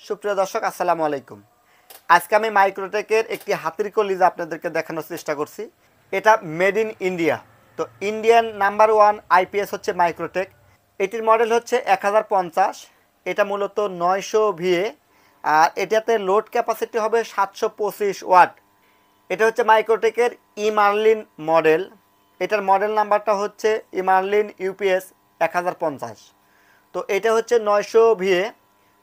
সুপ্রিয় দর্শক, আসসালামু আলাইকুম। আজকে আমি মাইক্রোটেকের একটি হাতির কলিজ আপনাদেরকে দেখানোর চেষ্টা করছি। এটা মেড ইন ইন্ডিয়া। তো ইন্ডিয়ান নাম্বার ওয়ান আইপিএস হচ্ছে মাইক্রোটেক। এটির মডেল হচ্ছে এক হাজার পঞ্চাশ। এটা মূলত নয়শো ভিএ। আর এটাতে লোড ক্যাপাসিটি হবে সাতশো পঁচিশ ওয়াট। এটা হচ্ছে মাইক্রোটেকের ইমার্লিন মডেল। এটার মডেল নাম্বারটা হচ্ছে ইমার্লিন ইউপিএস এক হাজার পঞ্চাশ। তো এটা হচ্ছে নয়শো ভিএ।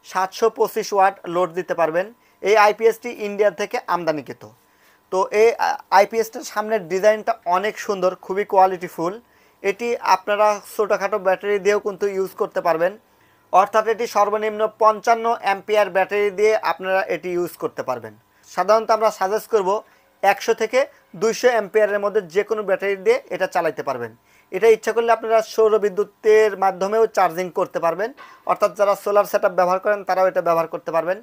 সাতশো পঁচিশ ওয়াট লোড দিতে পারবেন। এই আইপিএসটি ইন্ডিয়া থেকে আমদানিকৃত। তো এই আইপিএসটার সামনের ডিজাইনটা অনেক সুন্দর, খুবই কোয়ালিটিফুল এটি আপনারা ছোটোখাটো ব্যাটারি দিয়েও কিন্তু ইউজ করতে পারবেন। অর্থাৎ এটি সর্বনিম্ন পঞ্চান্ন অ্যাম্পিয়ার ব্যাটারি দিয়ে আপনারা এটি ইউজ করতে পারবেন। সাধারণত আমরা সাজেস্ট করব একশো থেকে দুইশো অ্যাম্পিয়ারের মধ্যে যে কোনো ব্যাটারি দিয়ে এটা চালাইতে পারবেন। এটা ইচ্ছা করলে আপনারা সৌর বিদ্যুতের মাধ্যমেও চার্জিং করতে পারবেন। অর্থাৎ যারা সোলার সেট ব্যবহার করেন, তারাও এটা ব্যবহার করতে পারবেন।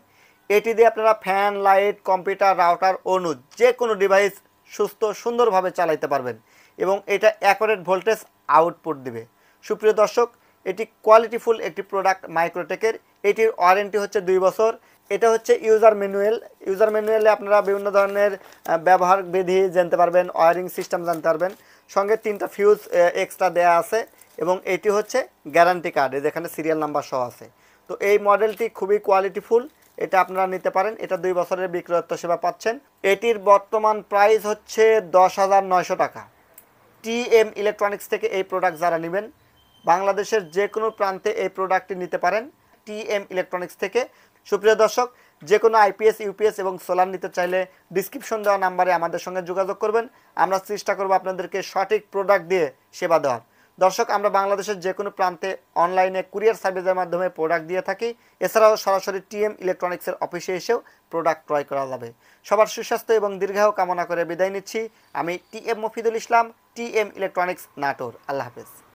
এটি দিয়ে আপনারা ফ্যান লাইট কম্পিউটার রাউটার অনু যে কোনো ডিভাইস সুস্থ, সুন্দরভাবে চালাইতে পারবেন এবং এটা অ্যাকোরেট ভোল্টেজ আউটপুট দিবে। সুপ্রিয় দর্শক, এটি কোয়ালিটিফুল একটি প্রোডাক্ট মাইক্রোটেকের এটির ওয়ারেন্টি হচ্ছে দুই বছর। এটা হচ্ছে ইউজার ম্যানুয়াল ইউজার ম্যানুয়ালে আপনারা বিভিন্ন ধরনের ব্যবহার বিধি জানতে পারবেন ওয়ারিং সিস্টেম জানতে পারবেন। সঙ্গে তিনটা ফিউজ এক্সট্রা দেয়া আছে এবং এটি হচ্ছে গ্যারান্টি কার্ড যেখানে সিরিয়াল নাম্বার সহ আছে। তো এই মডেলটি খুবই কোয়ালিটিফুল এটা আপনারা নিতে পারেন। এটা দুই বছরের বিক্রয়ত্ব সেবা পাচ্ছেন। এটির বর্তমান প্রাইস হচ্ছে দশ হাজার নয়শো টাকা। টিএম ইলেকট্রনিক্স থেকে এই প্রোডাক্ট যারা নেবেন, বাংলাদেশের যে কোনো প্রান্তে এই প্রোডাক্টটি নিতে পারেন। টিএম ইলেকট্রনিক্স থেকে। সুপ্রিয় দর্শক যে কোনো আইপিএস, ইউপিএস এবং সোলার নিতে চাইলে ডিসক্রিপশন দেওয়া নাম্বারে আমাদের সঙ্গে যোগাযোগ করবেন। আমরা চেষ্টা করব আপনাদেরকে সঠিক প্রোডাক্ট দিয়ে সেবা দেওয়ার। দর্শক, আমরা বাংলাদেশের যে কোনো প্রান্তে অনলাইনে কুরিয়ার সার্ভিসের মাধ্যমে প্রোডাক্ট দিয়ে থাকি। এছাড়াও সরাসরি টিএম ইলেকট্রনিক্সের অফিসে এসেও প্রোডাক্ট ক্রয় করা যাবে। সবার সুস্বাস্থ্য এবং দীর্ঘায়ু কামনা করে বিদায় নিচ্ছি। আমি TM Mofidul Islam, TM Electronics Natore. আল্লাহ হাফেজ।